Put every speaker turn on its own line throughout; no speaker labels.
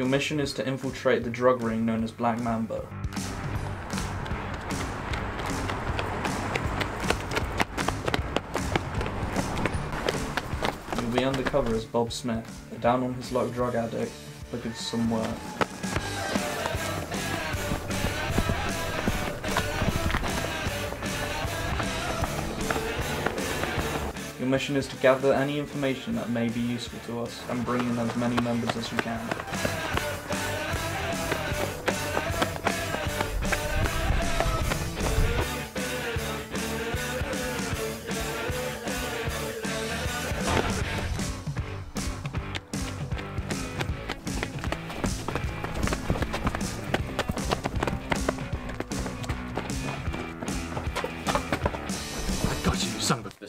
Your mission is to infiltrate the drug ring known as Black Mamba. You'll be undercover as Bob Smith, a down on his luck drug addict looking for some work. Your mission is to gather any information that may be useful to us and bring in as many members as you can.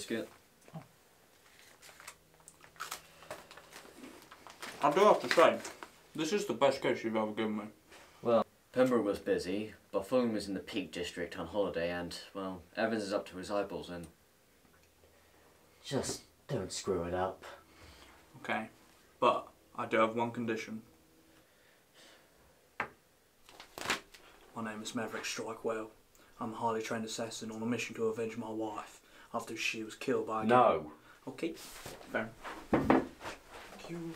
You son of a
Biscuit.
I do have to say, this is the best case you've ever given me.
Well, Pembroke was busy, but Fulham was in the Peak District on holiday, and, well, Evans is up to his eyeballs in.
Just don't screw it up.
Okay, but I do have one condition. My name is Maverick Strikewell. I'm a highly trained assassin on a mission to avenge my wife after she was killed by a
No.
Okay, fair. Thank you.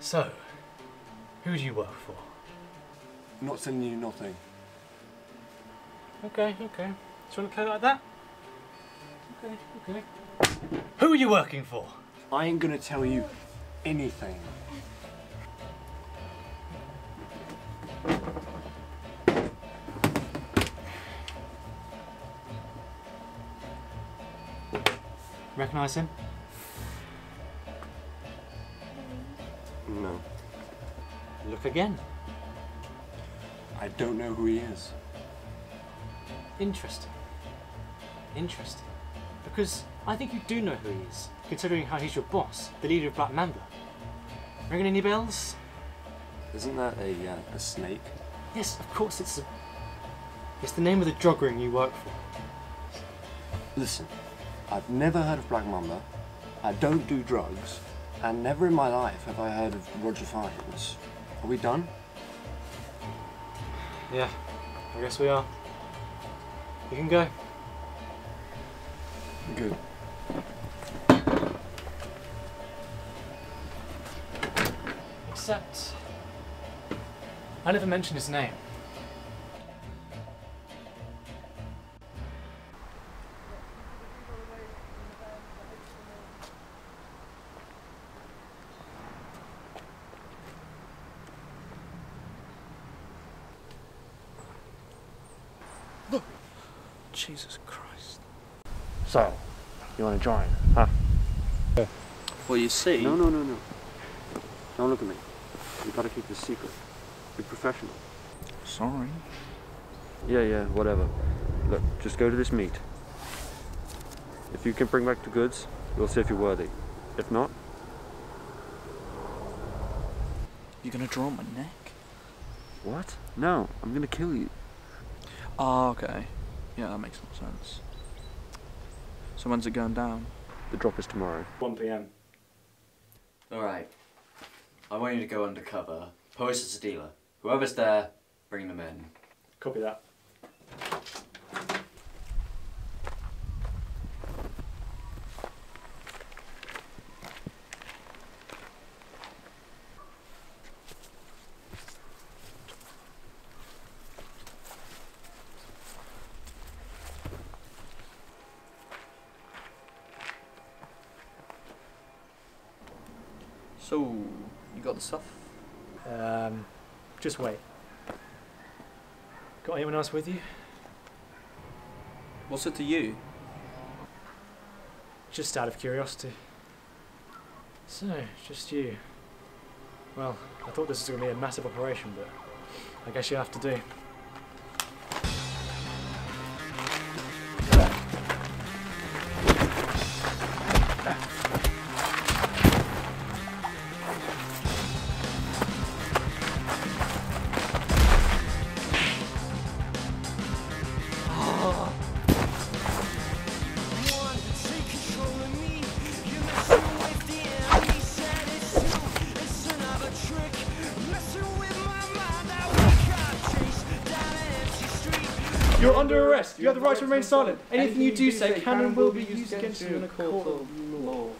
So, who do you work for?
I'm not sending you nothing.
Okay, okay. Do you want to play like that? Okay, okay. Who are you working for?
I ain't gonna tell you anything.
Recognise him?
No.
Look again.
I don't know who he is.
Interesting. Interesting. Because I think you do know who he is, considering how he's your boss, the leader of Black Mamba. Ringing any bells?
Isn't that a, uh, a snake?
Yes, of course it's the. It's the name of the drug ring you work for.
Listen, I've never heard of Black Mamba. I don't do drugs. And never in my life have I heard of Roger Fines. Are we done?
Yeah, I guess we are. You can go.
Good.
Except. I never mentioned his name.
Jesus Christ.
So, you wanna join, huh? Yeah.
Well, you see.
No, no, no, no. Don't look at me. You gotta keep this secret. Be professional.
Sorry.
Yeah, yeah, whatever. Look, just go to this meet. If you can bring back the goods, we'll see if you're worthy. If not,
You're gonna draw my neck?
what? No, I'm gonna kill you.
Oh, okay. Yeah, that makes more sense. So when's it going down?
The drop is tomorrow.
1 pm.
Alright. I want you to go undercover, pose as a dealer. Whoever's there, bring them in.
Copy that.
So, you got the stuff?
Um, just wait. Got anyone else with you?
What's it to you?
Just out of curiosity. So, just you. Well, I thought this was going to be a massive operation, but I guess you have to do. You're under arrest. You have the right to remain silent. Anything you do say can and will be used against you in a court of law.
Wait, what the